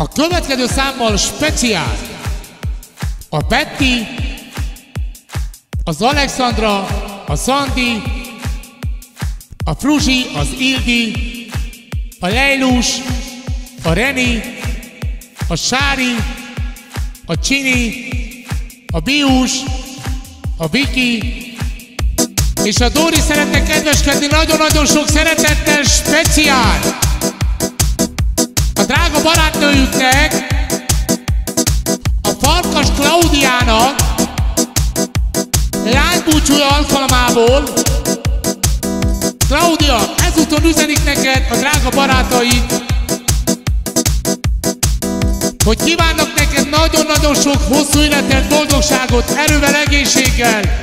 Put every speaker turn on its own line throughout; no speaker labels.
A következő számmal speciál. A Betty, az Alexandra, a Szandi, a Fruzsi, az Ildi, a Lejlus, a Reni, a Sári, a Csini, a Bius, a Viki, és a Dóri szeretne kedveskedni nagyon-nagyon sok szeretettel, speciál! Drága barátnőjüknek, a Farkas Klaudiának lánybúcsúja alkalmából Klaudia, ezúton üzenik neked a drága barátaid, hogy kívánnak neked nagyon-nagyon sok hosszú életet, boldogságot, erővel, egészséggel.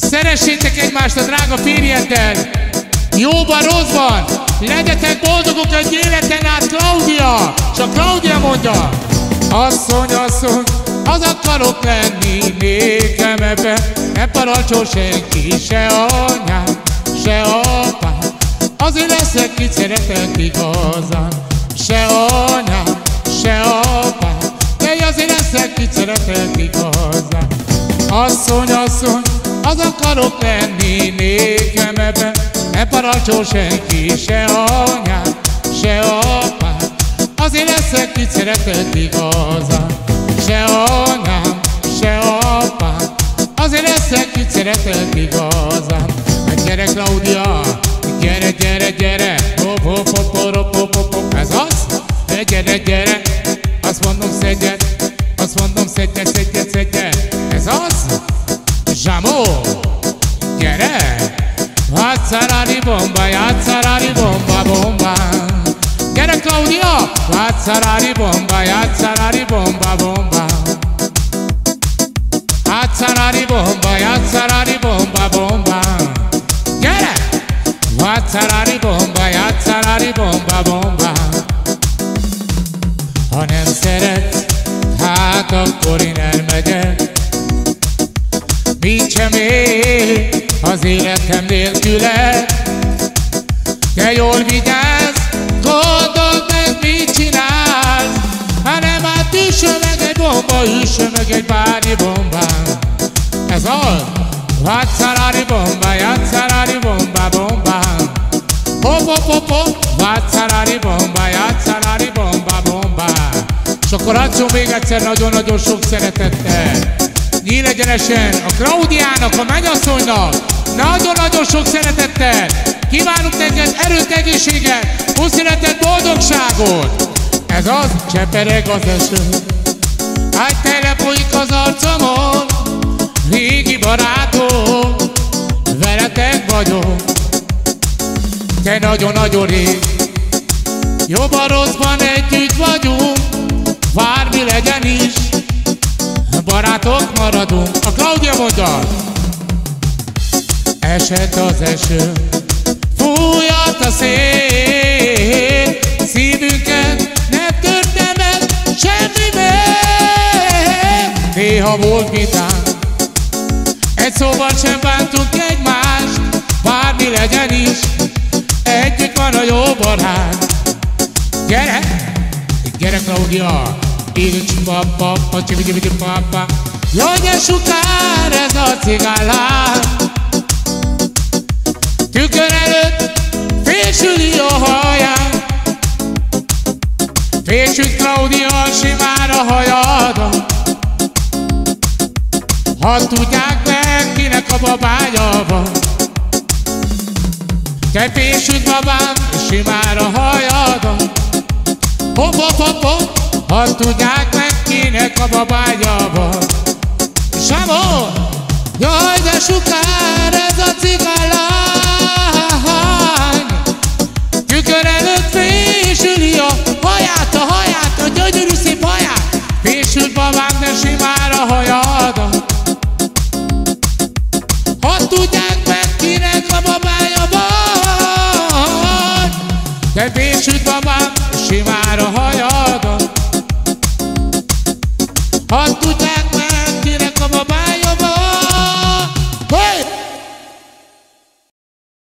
Szeressétek egymást a drága férjeddel. Jóban, rosszban. Legyetek boldogok egy életen át, Klaudia. Csak Klaudia mondja. Asszony, asszony, az akarok lenni nékem ebbe. Ne parancsol senki, se anyám, se apám. Azért leszek, kit szeretek igazán. Se anyám, se apám. De azért leszek, kit szeretek igazán. Asszony, asszony, az akarok lenni nékem ebbe. Ne parancsol senki, se anyám, se apám. Azért leszek, kit szeretek igazán. Se anyám, se apám. Azért leszek, kit szeretek igazán. Hát gyere, Claudia, gyere, gyere, gyere. Hop, hop, hop, hop, hop, hop, hop. Ez az? De gyere, gyere. Azt mondom, szedjed. Azt mondom, szedjed, szedjed, szedjed. Ez az? Zsámó, gyere! Vácsarári bomba, játszarári bomba, bomba. Gyere, Claudia! Vácsarári bomba, játszarári bomba, bomba. Vácsarári bomba, játszarári bomba, bomba. Gyere! Vácsarári bomba, játszarári bomba, bomba. Ha nem szeret, hát akkor én elmegyek. Mit sem él az életem nélküle. Te jól vigyázz, gondold meg, mit csinálsz. Ha nem át üssön meg egy bomba, üssön meg egy bárnyi bombán. Ez az, Vácsarári bomba, játszarári bomba, bomba. Hop, hop, hop, hop, Vácsarári bomba, játszarári bomba, bomba. És akkor adjon még egyszer nagyon-nagyon sok szeretettel. Nyíl egyenesen a Klaudiának, a mennyasszonynak nagyon-nagyon sok szeretettel kívánunk neked erőt, egészséget, puszületet, boldogságot. Ez az, csepereg az eső, hát telefolyik az arcomon, régi barátom, veletek vagyok, te nagyon-nagyon rég, jobban rosszban együtt vagyunk, bármi legyen is, barátok maradunk. A Claudia mondja, esett az eső, fújott a szél, szívünket nem törte meg semmivel. Néha volt vitánk, egy szóval sem bántunk egymást, bármi legyen is, együtt van a jó barát. Gyere, gyere Claudia! Így papa, pacsi, vigy, vigy, papa. Jaj, de sukár ez a cigálám. Fésüli a haján. Fésült Claudia simán a hajada. Ha tudják meg, kinek a babája van. Te fésült babám, simán a hajada. Hop, hop, hop, hop. Ha tudják meg, kinek a babája van. Samon! Jaj, de sukár Tudják meg, kinek a babája van! Te fésült babám, simár a hajadat.